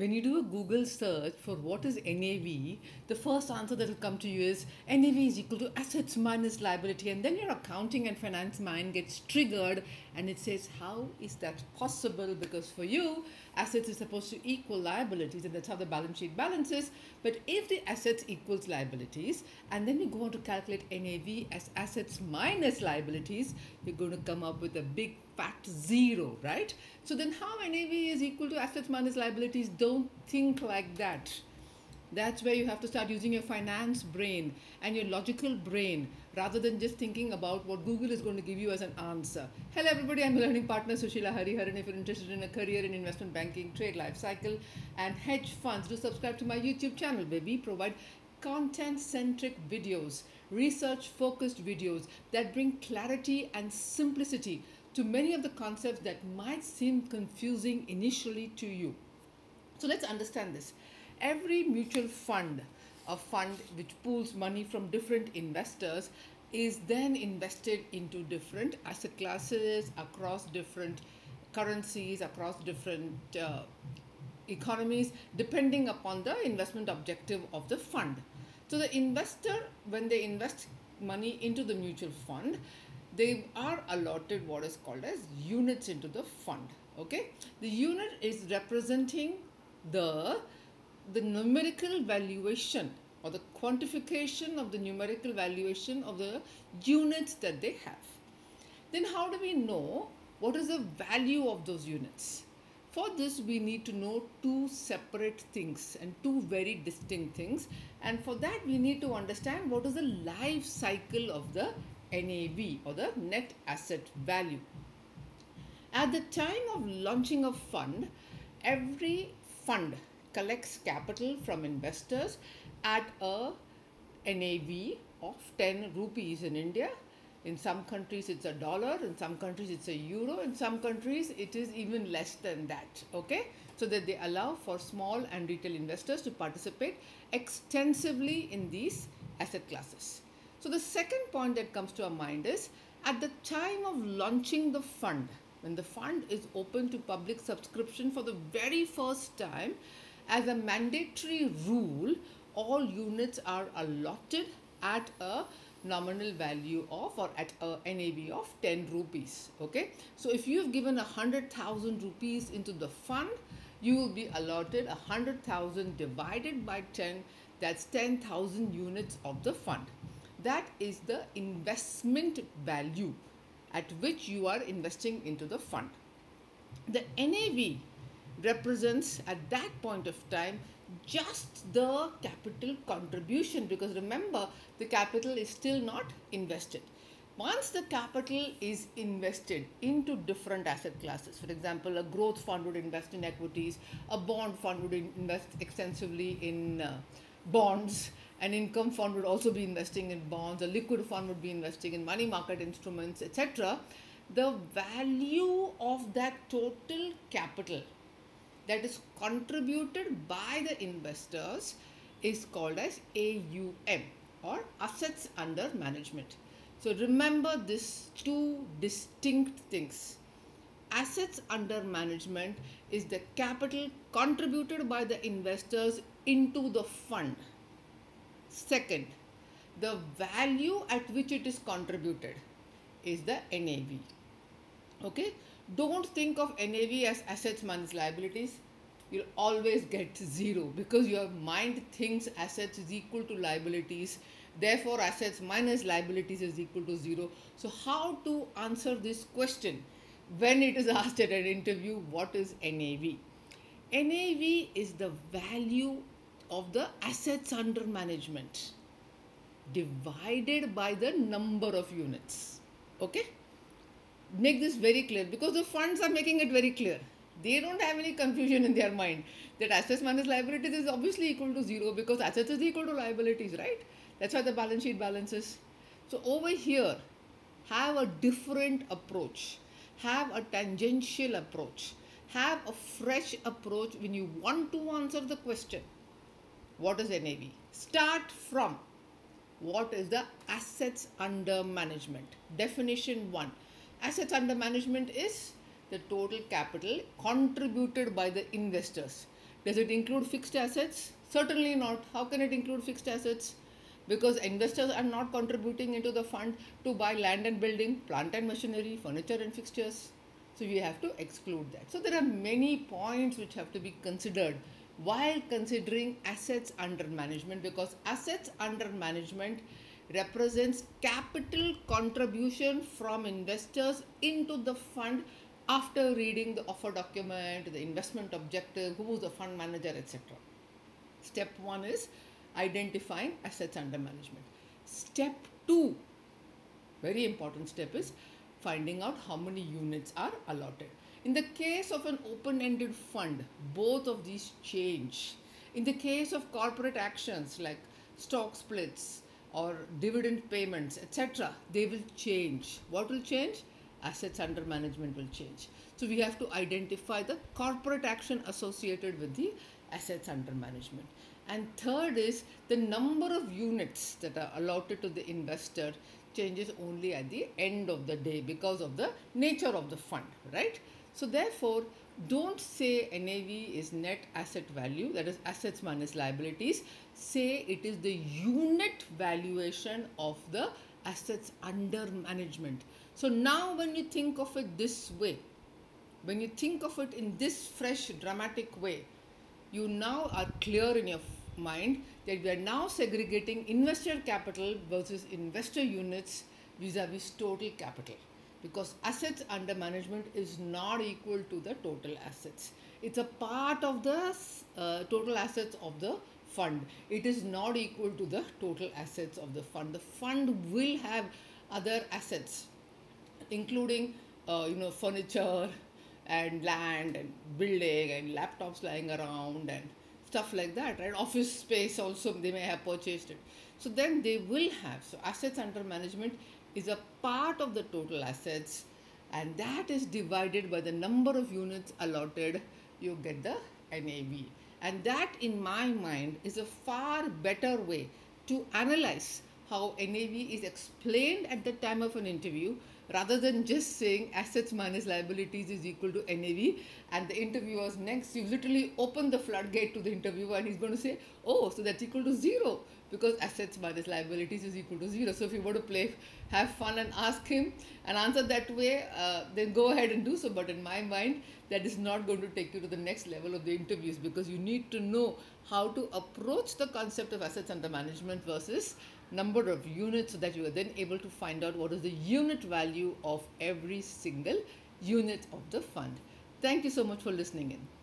when you do a Google search for what is NAV, the first answer that will come to you is NAV is equal to assets minus liability. And then your accounting and finance mind gets triggered and it says, How is that possible? Because for you, assets is supposed to equal liabilities, and that's how the balance sheet balances. But if the assets equals liabilities, and then you go on to calculate NAV as assets minus liabilities, you're going to come up with a big fat zero, right? So then how NAV is equal to assets minus liabilities? Don't think like that. That's where you have to start using your finance brain and your logical brain rather than just thinking about what Google is going to give you as an answer. Hello, everybody. I'm learning partner Sushila Hariharan. If you're interested in a career in investment banking, trade life cycle, and hedge funds, do subscribe to my YouTube channel where we provide content centric videos, research focused videos that bring clarity and simplicity to many of the concepts that might seem confusing initially to you. So let's understand this. Every mutual fund, a fund which pools money from different investors, is then invested into different asset classes across different currencies, across different uh, economies, depending upon the investment objective of the fund. So the investor, when they invest money into the mutual fund, they are allotted what is called as units into the fund okay the unit is representing the the numerical valuation or the quantification of the numerical valuation of the units that they have. Then how do we know what is the value of those units? For this we need to know two separate things and two very distinct things. And for that we need to understand what is the life cycle of the NAV or the net asset value. At the time of launching a fund, every fund collects capital from investors at a NAV of 10 rupees in India. In some countries it's a dollar, in some countries it's a euro, in some countries it is even less than that. Okay, so that they allow for small and retail investors to participate extensively in these asset classes. So the second point that comes to our mind is at the time of launching the fund, when the fund is open to public subscription for the very first time, as a mandatory rule, all units are allotted at a nominal value of or at a NAV of 10 rupees. Okay, so if you've given a hundred thousand rupees into the fund, you will be allotted a hundred thousand divided by 10. That's 10,000 units of the fund. That is the investment value at which you are investing into the fund. The NAV represents at that point of time just the capital contribution because remember the capital is still not invested. Once the capital is invested into different asset classes, for example, a growth fund would invest in equities, a bond fund would invest extensively in uh, bonds, an income fund would also be investing in bonds, a liquid fund would be investing in money market instruments, etc. The value of that total capital that is contributed by the investors is called as AUM or assets under management. So remember these two distinct things. Assets under management is the capital contributed by the investors into the fund Second, the value at which it is contributed is the NAV. Okay, don't think of NAV as assets minus liabilities. You'll always get zero because your mind thinks assets is equal to liabilities. Therefore, assets minus liabilities is equal to zero. So, how to answer this question when it is asked at an interview? What is NAV? NAV is the value of the assets under management divided by the number of units. Okay? Make this very clear because the funds are making it very clear. They don't have any confusion in their mind that assets minus liabilities is obviously equal to zero because assets is equal to liabilities, right? That's why the balance sheet balances. So over here, have a different approach, have a tangential approach, have a fresh approach when you want to answer the question what is NAV? Start from what is the assets under management. Definition 1. Assets under management is the total capital contributed by the investors. Does it include fixed assets? Certainly not. How can it include fixed assets? Because investors are not contributing into the fund to buy land and building, plant and machinery, furniture and fixtures. So we have to exclude that. So there are many points which have to be considered while considering assets under management because assets under management represents capital contribution from investors into the fund after reading the offer document, the investment objective, who is the fund manager, etc. Step one is identifying assets under management. Step two, very important step is finding out how many units are allotted. In the case of an open ended fund, both of these change. In the case of corporate actions like stock splits or dividend payments, etc., they will change. What will change? Assets under management will change. So we have to identify the corporate action associated with the assets under management. And third is the number of units that are allotted to the investor changes only at the end of the day because of the nature of the fund, right? So therefore, don't say NAV is net asset value, that is assets minus liabilities. Say it is the unit valuation of the assets under management. So now when you think of it this way, when you think of it in this fresh dramatic way, you now are clear in your mind that we are now segregating investor capital versus investor units vis-a-vis total capital because assets under management is not equal to the total assets. It's a part of the uh, total assets of the fund. It is not equal to the total assets of the fund. The fund will have other assets, including uh, you know furniture and land and building and laptops lying around and stuff like that. Right, office space also they may have purchased it. So then they will have so assets under management is a part of the total assets and that is divided by the number of units allotted. You get the NAV and that in my mind is a far better way to analyze how NAV is explained at the time of an interview rather than just saying assets minus liabilities is equal to NAV and the interviewer's next you literally open the floodgate to the interviewer and he's going to say oh so that's equal to zero because assets minus liabilities is equal to zero. So if you want to play, have fun and ask him and answer that way, uh, then go ahead and do so. But in my mind, that is not going to take you to the next level of the interviews because you need to know how to approach the concept of assets under management versus number of units so that you are then able to find out what is the unit value of every single unit of the fund. Thank you so much for listening in.